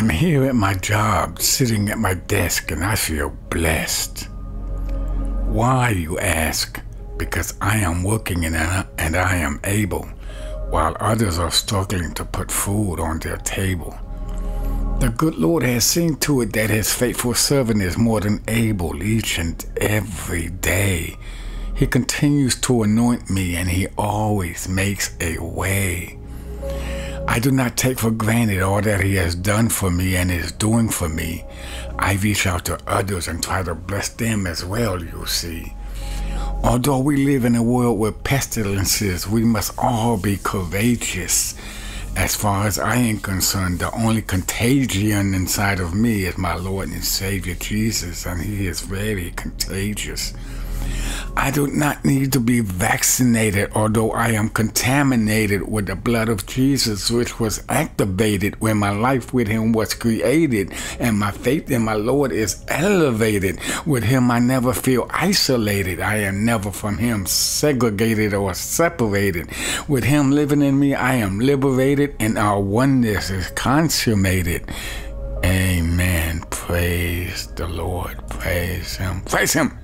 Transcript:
I'm here at my job, sitting at my desk, and I feel blessed. Why, you ask? Because I am working and I, and I am able, while others are struggling to put food on their table. The good Lord has seen to it that his faithful servant is more than able each and every day. He continues to anoint me and he always makes a way. I do not take for granted all that he has done for me and is doing for me. I reach out to others and try to bless them as well, you see. Although we live in a world with pestilences, we must all be courageous as far as I am concerned, the only contagion inside of me is my Lord and Savior Jesus, and He is very contagious. I do not need to be vaccinated, although I am contaminated with the blood of Jesus, which was activated when my life with Him was created, and my faith in my Lord is elevated. With Him, I never feel isolated. I am never from Him segregated or separated. With Him living in me, I am liberated, and our oneness is consummated. Amen. Praise the Lord. Praise Him. Praise Him.